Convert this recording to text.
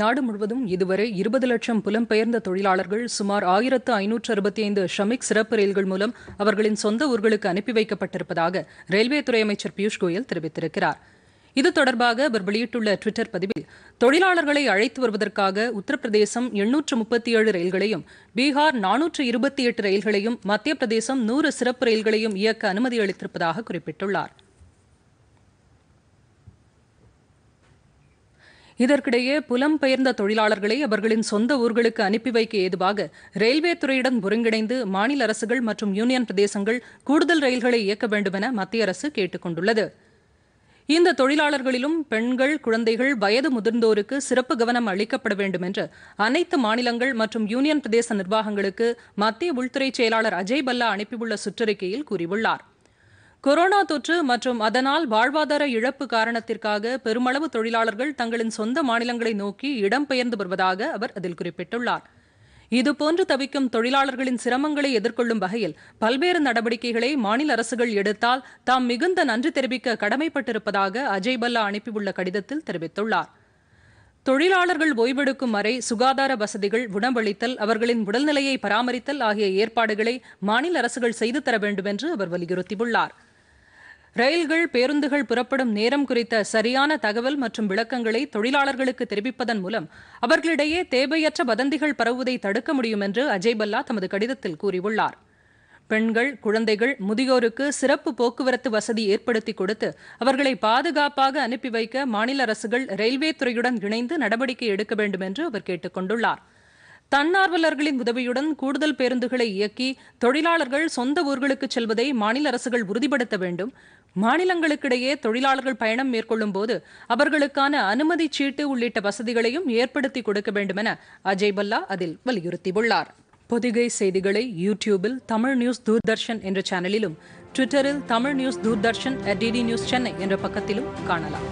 நாடு முழுவதும் இதுவரை இருபது லட்சம் புலம்பெயர்ந்த தொழிலாளர்கள் சுமார் ஆயிரத்து ஐநூற்று அறுபத்தி ஐந்து ஷமிக் சிறப்பு ரயில்கள் மூலம் அவர்களின் சொந்த ஊர்களுக்கு அனுப்பி வைக்கப்பட்டிருப்பதாக ரயில்வே துறை அமைச்சர் பியூஷ் கோயல் தெரிவித்திருக்கிறார். இது தொடர்பாக அவர் வெளியிட்டுள்ள டுவிட்டர் பதிவில் தொழிலாளர்களை அழைத்து வருவதற்காக உத்தரப்பிரதேசம் எண்ணூற்று முப்பத்தி ஏழு ரயில்களையும் பீகார் நானூற்று இருபத்தி எட்டு ரயில்களையும் மத்திய பிரதேசம் நூறு சிறப்பு ரயில்களையும் இயக்க அனுமதி அளித்திருப்பதாக குறிப்பிட்டுள்ளார். இதற்கிடையே புலம்பெயர்ந்த தொழிலாளர்களை அவர்களின் சொந்த ஊர்களுக்கு அனுப்பி வைக்க ஏதுவாக ரயில்வே துறையுடன் ஒருங்கிணைந்து மாநில அரசுகள் மற்றும் யூனியன் பிரதேசங்கள் கூடுதல் ரயில்களை இயக்க வேண்டுமென மத்திய அரசு கேட்டுக் கொண்டுள்ளது இந்த தொழிலாளர்களிலும் பெண்கள் குழந்தைகள் வயது முதிர்ந்தோருக்கு சிறப்பு கவனம் அளிக்கப்பட வேண்டும் என்று அனைத்து மாநிலங்கள் மற்றும் யூனியன் பிரதேச நிர்வாகங்களுக்கு மத்திய உள்துறை செயலாளர் அஜய் பல்லா அனுப்பியுள்ள சுற்றறிக்கையில் கூறியுள்ளார். கொரோனா தொற்று மற்றும் அதனால் வாழ்வாதார இழப்பு காரணத்திற்காக பெருமளவு தொழிலாளர்கள் தங்களின் சொந்த மாநிலங்களை நோக்கி இடம்பெயர்ந்து வருவதாக அவர் அதில் குறிப்பிட்டுள்ளார். இதுபோன்று தவிக்கும் தொழிலாளர்களின் சிரமங்களை எதிர்கொள்ளும் வகையில் பல்வேறு நடவடிக்கைகளை மாநில அரசுகள் எடுத்தால் தாம் மிகுந்த நன்றி தெரிவிக்க கடமைப்பட்டிருப்பதாக அஜய் பல்லா அனுப்பியுள்ள கடிதத்தில் தெரிவித்துள்ளார். தொழிலாளர்கள் ஓய்வெடுக்கும் வரை சுகாதார வசதிகள் உணவளித்தல் அவர்களின் உடல்நிலையை பராமரித்தல் ஆகிய ஏற்பாடுகளை மாநில அரசுகள் செய்து தர வேண்டும் என்று அவர் வலியுறுத்தியுள்ளார். ரயில்கள் பேருந்துகள் புறப்படும் நேரம் குறித்த சரியான தகவல் மற்றும் விளக்கங்களை தொழிலாளர்களுக்கு தெரிவிப்பதன் மூலம் அவர்களிடையே தேவையற்ற வதந்திகள் பரவுவதை தடுக்க முடியும் என்று அஜய் பல்லா தமது கடிதத்தில் கூறியுள்ளார். பெண்கள் குழந்தைகள் முதியோருக்கு சிறப்பு போக்குவரத்து வசதி ஏற்படுத்தி கொடுத்து அவர்களை பாதுகாப்பாக அனுப்பி வைக்க மாநில அரசுகள் ரயில்வே துறையுடன் இணைந்து நடவடிக்கை எடுக்க வேண்டும் என்று அவர் கேட்டுக் கொண்டுள்ளாா் தன்னார்வலர்களின் உதவியுடன் கூடுதல் பேருந்துகளை இயக்கி தொழிலாளர்கள் சொந்த ஊர்களுக்கு செல்வதை மாநில அரசுகள் உறுதிப்படுத்த வேண்டும். மாநிலங்களுக்கிடையே தொழிலாளர்கள் பயணம் மேற்கொள்ளும் போது அவர்களுக்கான அனுமதி சீட்டு உள்ளிட்ட வசதிகளையும் ஏற்படுத்தி கொடுக்க வேண்டும் என அஜய் பல்லா அதில் வலியுறுத்தியுள்ளார். பொதிகை செய்திகளை யூடியூபில் தமிழ் நியூஸ் தூர்தர்ஷன் என்ற சேனலிலும் ட்விட்டரில் Tamil news Doordarshan at DD news Chennai என்ற பக்கத்திலும் காணலாம்.